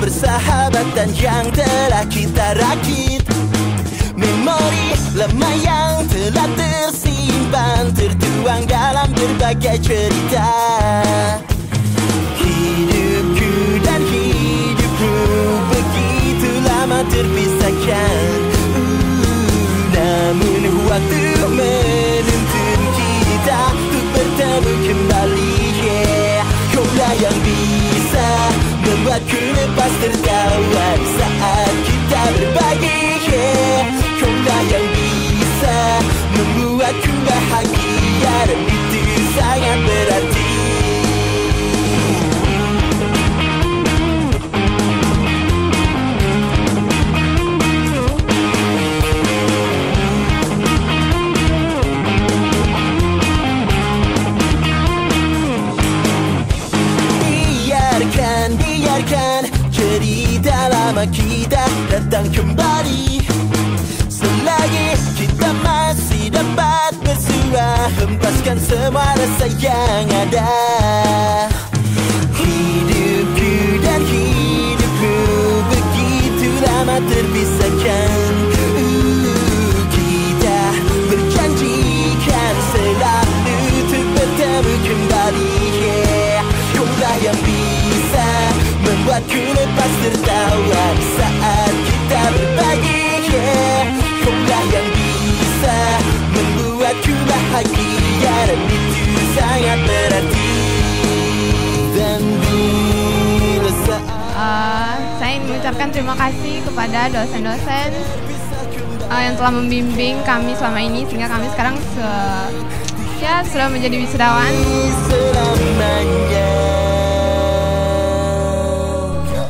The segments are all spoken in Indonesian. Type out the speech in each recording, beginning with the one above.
persahabatan yang telah kita rakit. Memori lama yang telah tersimpan Tertuang dalam berbagai cerita sangat berarti Biarkan, biarkan cerita lama kita datang kembali Hempaskan semua rasa yang ada Hidupku dan hidupmu begitu lama terpisahkan Uh, Kita berjanjikan selalu untuk bertemu kembali yeah. Kaulah yang bisa membuatku lepas tertawa saat kita berbagi yeah. Mengucapkan terima kasih kepada dosen-dosen eh, yang telah membimbing kami selama ini sehingga kami sekarang se- ya sudah menjadi wisudawan.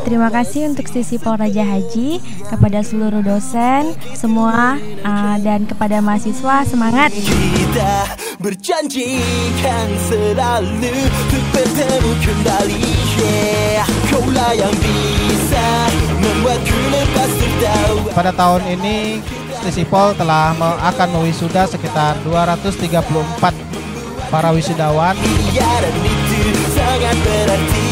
Terima kasih untuk sisi Polraja Haji, kepada seluruh dosen, semua, uh, dan kepada mahasiswa semangat. Kita berjanjikan selalu Untuk bertemu kembali yeah. Kaulah yang bisa Pada tahun ini Stisipol telah me- akan mewisuda sekitar 234 para wisudawan. Sangat berarti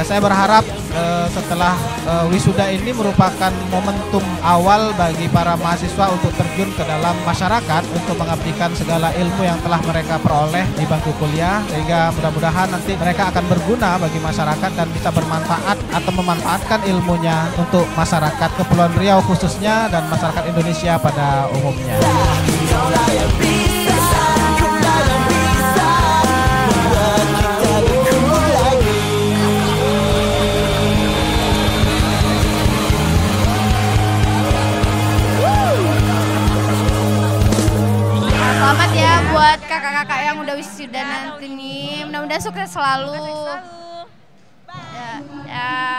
Ya, saya berharap eh, setelah eh, wisuda ini merupakan momentum awal bagi para mahasiswa untuk terjun ke dalam masyarakat untuk mengabdikan segala ilmu yang telah mereka peroleh di bangku kuliah sehingga mudah-mudahan nanti mereka akan berguna bagi masyarakat dan bisa bermanfaat atau memanfaatkan ilmunya untuk masyarakat Kepulauan Riau khususnya dan masyarakat Indonesia pada umumnya. Yang udah wisuda nanti nih. Mudah-mudahan sukses selalu. Ya, ya.